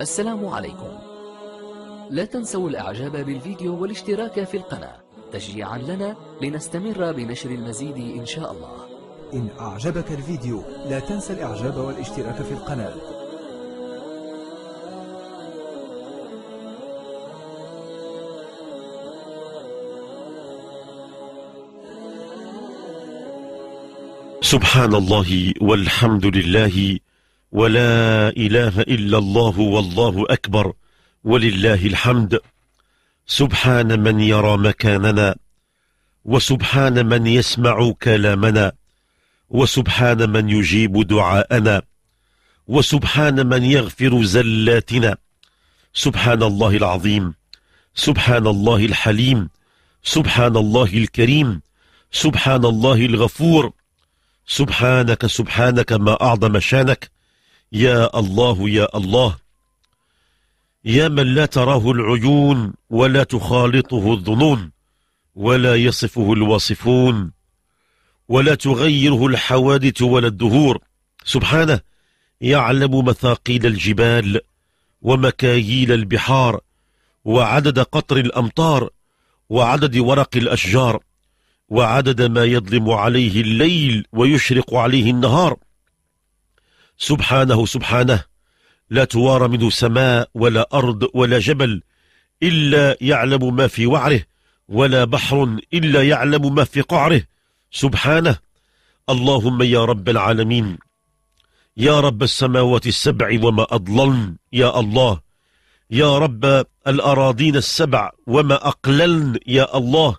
السلام عليكم. لا تنسوا الإعجاب بالفيديو والاشتراك في القناة. تشجيعا لنا لنستمر بنشر المزيد إن شاء الله. إن أعجبك الفيديو لا تنسى الإعجاب والاشتراك في القناة. سبحان الله والحمد لله ولا إله إلا الله والله أكبر ولله الحمد سبحان من يرى مكاننا وسبحان من يسمع كلامنا وسبحان من يجيب دعاءنا وسبحان من يغفر زلاتنا سبحان الله العظيم سبحان الله الحليم سبحان الله الكريم سبحان الله الغفور سبحانك سبحانك ما أعظم شانك يا الله يا الله. يا من لا تراه العيون ولا تخالطه الظنون ولا يصفه الواصفون ولا تغيره الحوادث ولا الدهور. سبحانه يعلم مثاقيل الجبال ومكاييل البحار وعدد قطر الأمطار وعدد ورق الأشجار وعدد ما يظلم عليه الليل ويشرق عليه النهار. سبحانه سبحانه لا توار منه سماء ولا أرض ولا جبل إلا يعلم ما في وعره ولا بحر إلا يعلم ما في قعره. سبحانه. اللهم يا رب العالمين يا رب السماوات السبع وما أضللن يا الله. يا رب الأراضين السبع وما أقللن يا الله.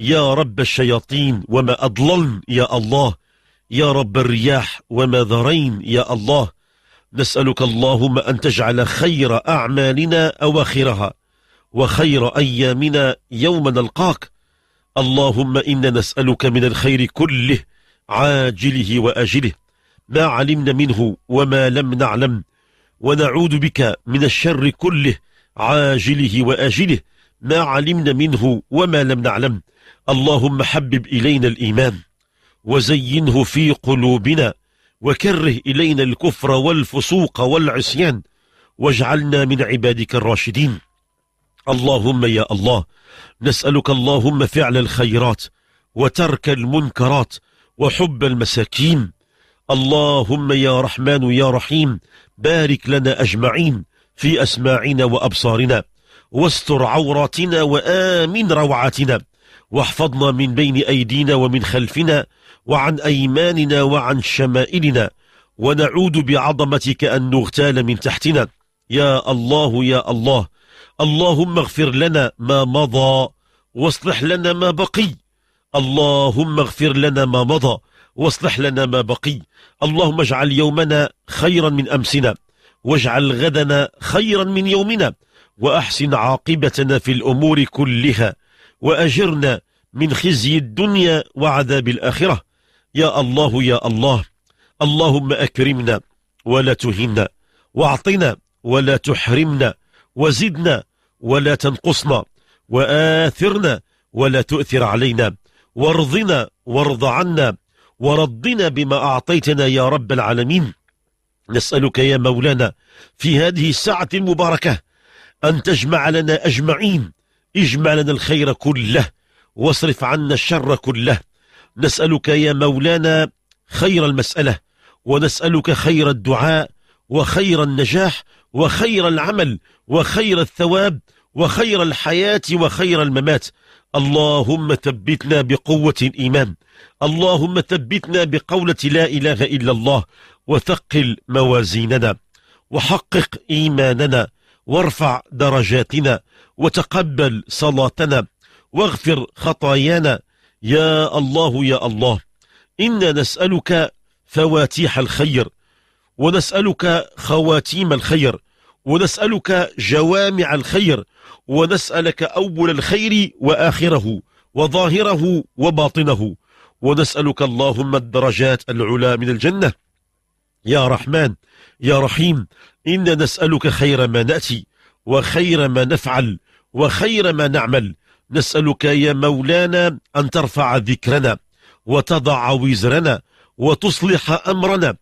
يا رب الشياطين وما أضللن يا الله. يا رب الرياح وما ذرين يا الله نسألك اللهم أن تجعل خير أعمالنا أواخرها وخير أيامنا يوم نلقاك. اللهم إنا نسألك من الخير كله عاجله وأجله ما علمنا منه وما لم نعلم ونعوذ بك من الشر كله عاجله وآجله ما علمنا منه وما لم نعلم. اللهم حبب إلينا الإيمان. وزينه في قلوبنا وكره إلينا الكفر والفسوق والعصيان واجعلنا من عبادك الراشدين. اللهم يا الله نسألك اللهم فعل الخيرات وترك المنكرات وحب المساكين. اللهم يا رحمن يا رحيم بارك لنا أجمعين في أسماعنا وأبصارنا واستر عوراتنا وآمن روعاتنا واحفظنا من بين أيدينا ومن خلفنا وعن أيماننا وعن شمائلنا ونعود بعظمتك أن نغتال من تحتنا. يا الله يا الله اللهم اغفر لنا ما مضى واصلح لنا ما بقي. اللهم اغفر لنا ما مضى واصلح لنا ما بقي. اللهم اجعل يومنا خيرا من أمسنا واجعل غدنا خيرا من يومنا وأحسن عاقبتنا في الأمور كلها وأجرنا من خزي الدنيا وعذاب الآخرة. يا الله يا الله اللهم أكرمنا ولا تهنا وأعطنا ولا تحرمنا وزدنا ولا تنقصنا وآثرنا ولا تؤثر علينا وارضنا وارض عنا ورضنا بما أعطيتنا يا رب العالمين. نسألك يا مولانا في هذه الساعة المباركة أن تجمع لنا أجمعين اجمع لنا الخير كله واصرف عنا الشر كله. نسألك يا مولانا خير المسألة ونسألك خير الدعاء وخير النجاح وخير العمل وخير الثواب وخير الحياة وخير الممات. اللهم ثبتنا بقوة الإيمان. اللهم ثبتنا بقولة لا إله إلا الله وثقل موازيننا وحقق إيماننا وارفع درجاتنا وتقبل صلاتنا واغفر خطايانا يا الله يا الله إنا نسألك فواتيح الخير ونسألك خواتيم الخير ونسألك جوامع الخير ونسألك أول الخير وآخره وظاهره وباطنه. ونسألك اللهم الدرجات العلا من الجنة. يا رحمن يا رحيم إنا نسألك خير ما نأتي وخير ما نفعل وخير ما نعمل. نسألك يا مولانا أن ترفع ذكرنا وتضع وزرنا وتصلح أمرنا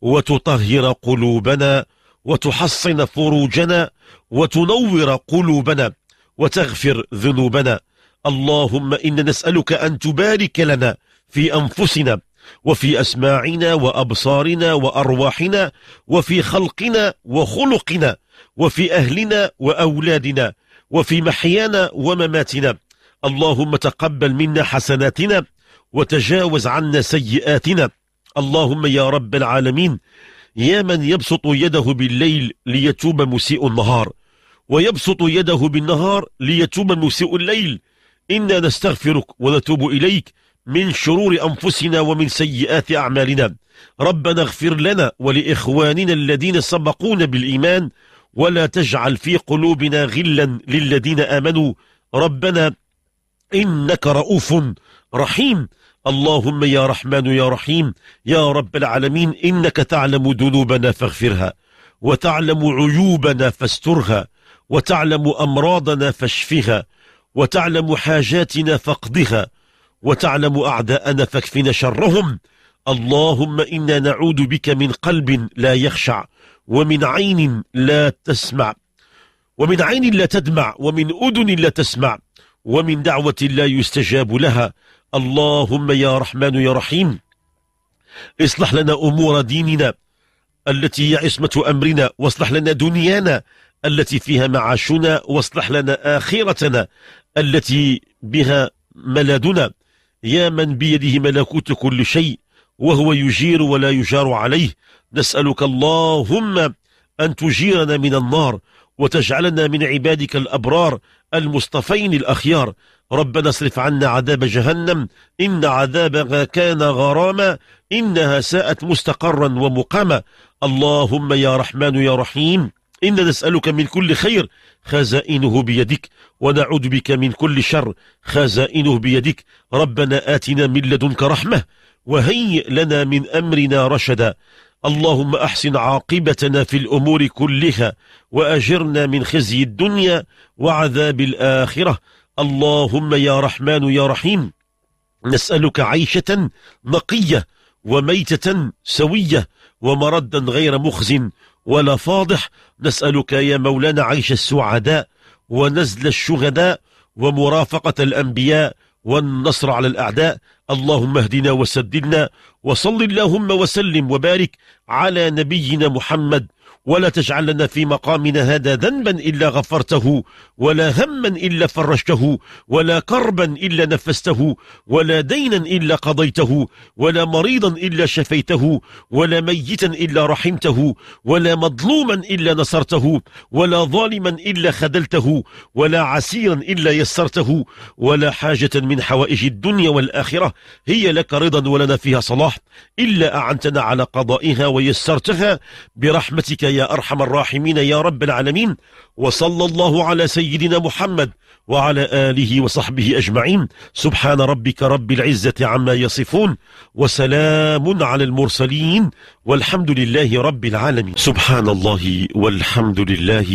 وتطهر قلوبنا وتحصن فروجنا وتنور قلوبنا وتغفر ذنوبنا. اللهم إنا نسألك أن تبارك لنا في أنفسنا وفي أسماعنا وأبصارنا وأرواحنا وفي خلقنا وخلقنا وفي أهلنا وأولادنا وفي محيانا ومماتنا. اللهم تقبل منا حسناتنا وتجاوز عنا سيئاتنا. اللهم يا رب العالمين يا من يبسط يده بالليل ليتوب مسيء النهار ويبسط يده بالنهار ليتوب مسيء الليل. إنا نستغفرك ونتوب إليك من شرور أنفسنا ومن سيئات أعمالنا. ربنا اغفر لنا ولإخواننا الذين سبقونا بالإيمان ولا تجعل في قلوبنا غلا للذين آمنوا. ربنا إنك رؤوف رحيم. اللهم يا رحمن يا رحيم. يا رب العالمين إنك تعلم ذنوبنا فاغفرها وتعلم عيوبنا فاسترها وتعلم أمراضنا فاشفها وتعلم حاجاتنا فاقضها وتعلم أعداءنا فاكفنا شرهم. اللهم إنا نعوذ بك من قلب لا يخشع ومن عين لا تسمع. ومن عين لا تدمع ومن أذن لا تسمع. ومن دعوة لا يستجاب لها. اللهم يا رحمن يا رحيم. اصلح لنا أمور ديننا التي هي عصمة أمرنا. واصلح لنا دنيانا التي فيها معاشنا. واصلح لنا آخرتنا التي بها ملادنا. يا من بيده ملكوت كل شيء وهو يجير ولا يجار عليه. نسألك اللهم أن تجيرنا من النار وتجعلنا من عبادك الأبرار المصطفين الأخيار. ربنا اصرف عنا عذاب جهنم إن عذابها كان غراما إنها ساءت مستقرا ومقاما. اللهم يا رحمن يا رحيم إن نسألك من كل خير خزائنه بيدك ونعوذ بك من كل شر خزائنه بيدك. ربنا آتنا من لدنك رحمة وهيئ لنا من أمرنا رشدا. اللهم أحسن عاقبتنا في الأمور كلها وأجرنا من خزي الدنيا وعذاب الآخرة. اللهم يا رحمن يا رحيم نسألك عيشة نقية وميتة سوية ومردا غير مخز ولا فاضح. نسألك يا مولانا عيش السعداء ونزل الشهداء ومرافقة الأنبياء والنصر على الأعداء. اللهم اهدنا وسددنا وصل اللهم وسلم وبارك على نبينا محمد ولا تجعل لنا في مقامنا هذا ذنبا إلا غفرته ولا هما إلا فرجته ولا كربا إلا نفسته ولا دينا إلا قضيته ولا مريضا إلا شفيته ولا ميتا إلا رحمته ولا مظلوما إلا نصرته ولا ظالما إلا خذلته ولا عسيرا إلا يسرته ولا حاجة من حوائج الدنيا والآخرة هي لك رضا ولنا فيها صلاح إلا أعنتنا على قضائها ويسرتها برحمتك يا أرحم الراحمين يا رب العالمين وصلى الله على سيدنا محمد وعلى آله وصحبه أجمعين. سبحان ربك رب العزة عما يصفون وسلام على المرسلين والحمد لله رب العالمين. سبحان الله والحمد لله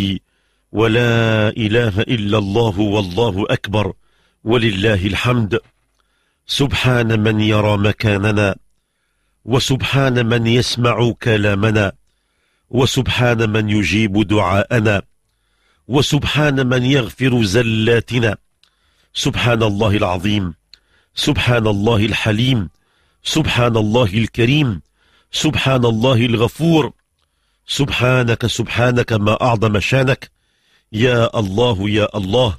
ولا إله إلا الله والله أكبر ولله الحمد. سبحان من يرى مكاننا وسبحان من يسمع كلامنا وسبحان من يجيب دعاءنا وسبحان من يغفر زلاتنا. سبحان الله العظيم سبحان الله الحليم سبحان الله الكريم سبحان الله الغفور. سبحانك سبحانك ما أعظم شانك. يا الله يا الله.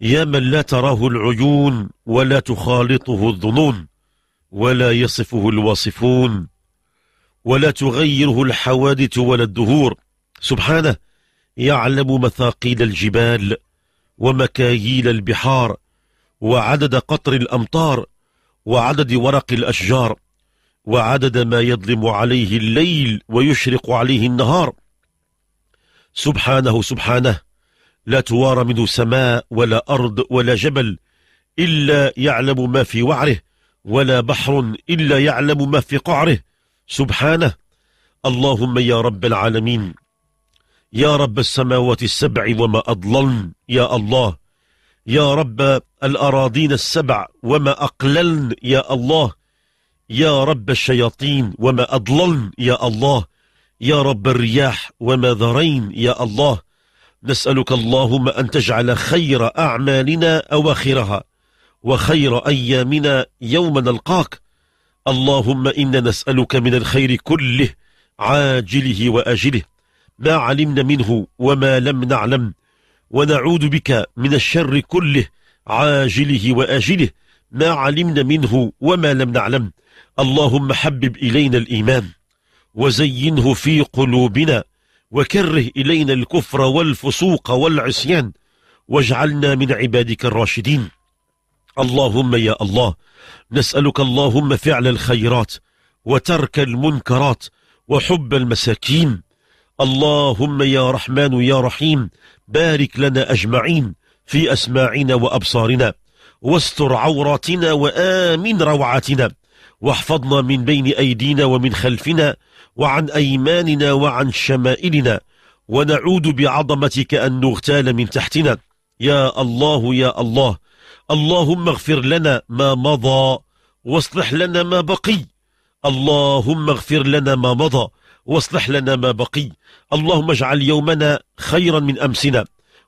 يا من لا تراه العيون ولا تخالطه الظنون ولا يصفه الواصفون. ولا تغيره الحوادث ولا الدهور. سبحانه يعلم مثاقيل الجبال ومكاييل البحار وعدد قطر الأمطار وعدد ورق الأشجار وعدد ما يظلم عليه الليل ويشرق عليه النهار. سبحانه سبحانه لا توار منه سماء ولا أرض ولا جبل إلا يعلم ما في وعره ولا بحر إلا يعلم ما في قعره. سبحانه. اللهم يا رب العالمين يا رب السماوات السبع وما أضللن يا الله. يا رب الأراضين السبع وما أقللن يا الله. يا رب الشياطين وما أضللن يا الله. يا رب الرياح وما ذرين يا الله. نسألك اللهم أن تجعل خير أعمالنا أواخرها وخير أيامنا يوم نلقاك. اللهم إنا نسألك من الخير كله عاجله وآجله ما علمنا منه وما لم نعلم ونعوذ بك من الشر كله عاجله وآجله ما علمنا منه وما لم نعلم. اللهم حبب إلينا الإيمان وزينه في قلوبنا وكره إلينا الكفر والفسوق والعصيان واجعلنا من عبادك الراشدين. اللهم يا الله نسألك اللهم فعل الخيرات وترك المنكرات وحب المساكين. اللهم يا رحمن يا رحيم بارك لنا أجمعين في أسماعنا وأبصارنا واستر عوراتنا وآمن روعاتنا واحفظنا من بين أيدينا ومن خلفنا وعن أيماننا وعن شمائلنا ونعود بعظمتك أن نغتال من تحتنا. يا الله يا الله اللهم اغفر لنا ما مضى واصلح لنا ما بقي. اللهم اغفر لنا ما مضى واصلح لنا ما بقي. اللهم اجعل يومنا خيرا من أمسنا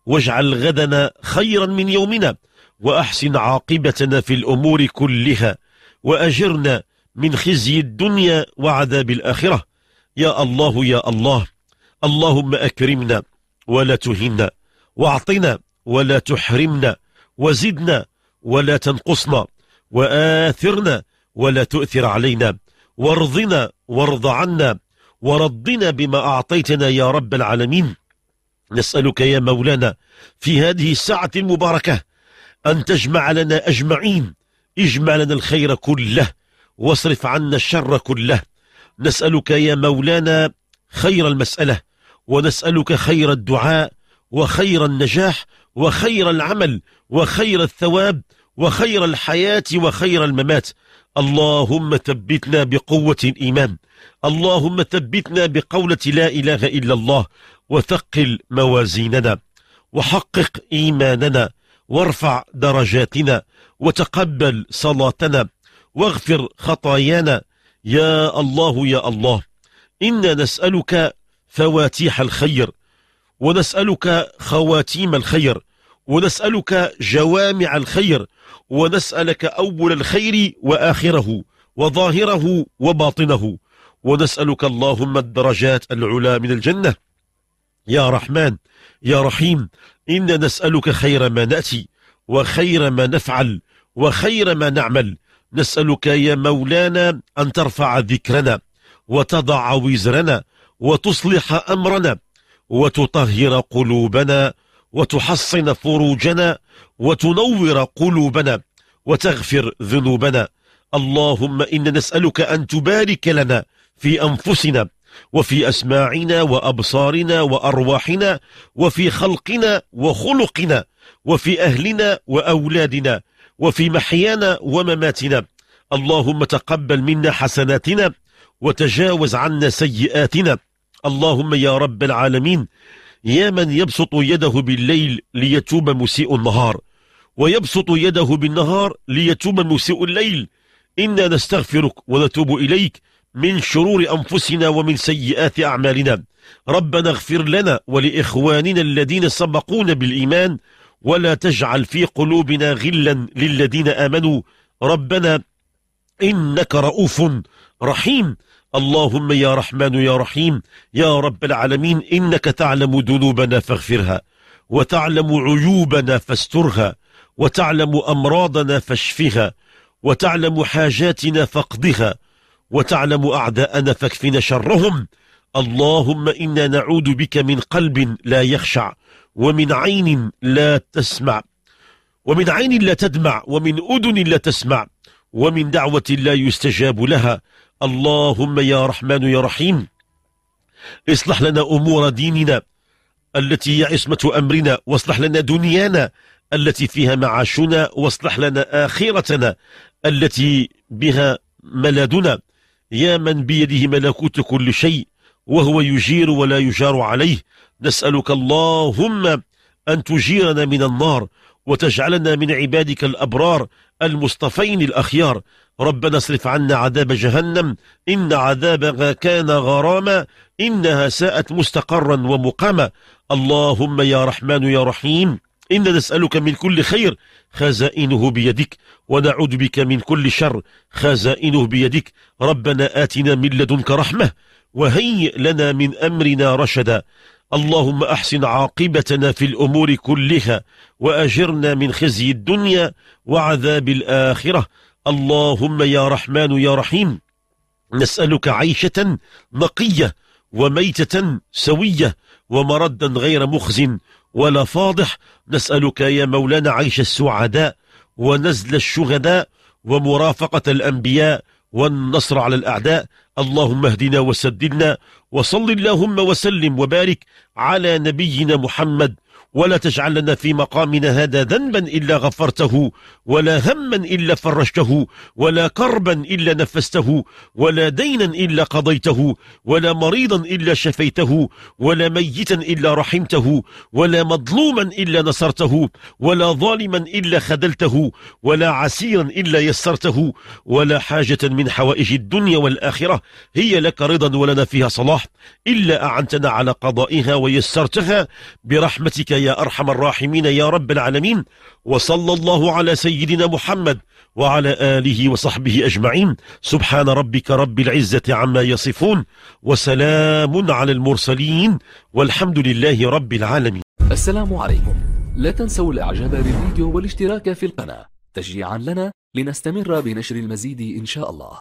واجعل غدنا خيرا من يومنا وأحسن عاقبتنا في الأمور كلها وأجرنا من خزي الدنيا وعذاب الآخرة. يا الله يا الله اللهم أكرمنا ولا تهنا واعطنا ولا تحرمنا وزدنا ولا تنقصنا وآثرنا ولا تؤثر علينا. وارضنا وارض عنا ورضنا بما أعطيتنا يا رب العالمين. نسألك يا مولانا في هذه الساعة المباركة أن تجمع لنا أجمعين اجمع لنا الخير كله واصرف عنا الشر كله. نسألك يا مولانا خير المسألة ونسألك خير الدعاء وخير النجاح وخير العمل وخير الثواب وخير الحياة وخير الممات. اللهم ثبتنا بقوة الإيمان. اللهم ثبتنا بقولة لا إله إلا الله. وثقل موازيننا. وحقق إيماننا. وارفع درجاتنا. وتقبل صلاتنا. واغفر خطايانا. يا الله يا الله. إنا نسألك فواتيح الخير. ونسألك خواتيم الخير ونسألك جوامع الخير ونسألك أول الخير وآخره وظاهره وباطنه. ونسألك اللهم الدرجات العلا من الجنة. يا رحمن يا رحيم إنا نسألك خير ما نأتي وخير ما نفعل وخير ما نعمل. نسألك يا مولانا أن ترفع ذكرنا وتضع وزرنا وتصلح أمرنا وتطهر قلوبنا وتحصن فروجنا وتنور قلوبنا وتغفر ذنوبنا. اللهم إنا نسألك أن تبارك لنا في أنفسنا وفي أسماعنا وأبصارنا وأرواحنا وفي خلقنا وخلقنا وفي أهلنا وأولادنا وفي محيانا ومماتنا. اللهم تقبل منا حسناتنا وتجاوز عنا سيئاتنا. اللهم يا رب العالمين يا من يبسط يده بالليل ليتوب مسيء النهار ويبسط يده بالنهار ليتوب مسيء الليل. إنا نستغفرك ونتوب إليك من شرور أنفسنا ومن سيئات أعمالنا. ربنا اغفر لنا ولإخواننا الذين سبقونا بالإيمان ولا تجعل في قلوبنا غلا للذين آمنوا. ربنا إنك رؤوف رحيم. اللهم يا رحمن يا رحيم يا رب العالمين إنك تعلم ذنوبنا فاغفرها وتعلم عيوبنا فاسترها وتعلم أمراضنا فاشفها وتعلم حاجاتنا فاقضها وتعلم أعداءنا فاكفنا شرهم. اللهم إنا نعوذ بك من قلب لا يخشع ومن عين لا تسمع ومن عين لا تدمع ومن أذن لا تسمع ومن دعوة لا يستجاب لها. اللهم يا رحمن يا رحيم. اصلح لنا أمور ديننا التي هي عصمة أمرنا واصلح لنا دنيانا التي فيها معاشنا واصلح لنا آخرتنا التي بها ملادنا يا من بيده ملكوت كل شيء وهو يجير ولا يجار عليه. نسألك اللهم أن تجيرنا من النار وتجعلنا من عبادك الأبرار المصطفين الأخيار. ربنا اصرف عنا عذاب جهنم إن عذابها كان غراما إنها ساءت مستقرا ومقاما. اللهم يا رحمن يا رحيم إنا نسألك من كل خير خزائنه بيدك ونعوذ بك من كل شر خزائنه بيدك. ربنا آتنا من لدنك رحمة وهيئ لنا من أمرنا رشدا. اللهم أحسن عاقبتنا في الأمور كلها وأجرنا من خزي الدنيا وعذاب الآخرة. اللهم يا رحمن يا رحيم نسألك عيشة نقية وميتة سوية ومردا غير مخز ولا فاضح نسألك يا مولانا عيش السعداء ونزل الشهداء ومرافقة الأنبياء والنصر على الأعداء. اللهم اهدنا وسددنا وصل اللهم وسلم وبارك على نبينا محمد ولا تجعل لنا في مقامنا هذا ذنبا إلا غفرته ولا هما إلا فرجته ولا كربا إلا نفسته ولا دينا إلا قضيته ولا مريضا إلا شفيته ولا ميتا إلا رحمته ولا مظلوما إلا نصرته ولا ظالما إلا خذلته ولا عسيرا إلا يسرته ولا حاجة من حوائج الدنيا والآخرة هي لك رضا ولنا فيها صلاح إلا أعنتنا على قضائها ويسرتها برحمتك يا أرحم الراحمين يا رب العالمين وصلى الله على سيدنا محمد وعلى آله وصحبه أجمعين. سبحان ربك رب العزة عما يصفون وسلام على المرسلين والحمد لله رب العالمين. السلام عليكم. لا تنسوا الإعجاب بالفيديو والاشتراك في القناة. تشجيعا لنا لنستمر بنشر المزيد إن شاء الله.